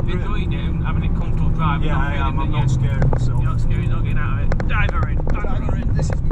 enjoying it and having a comfortable drive. Yeah, I am. I'm not scared of. You're not scared. You're not getting out of it. Diver in. Diver in. This is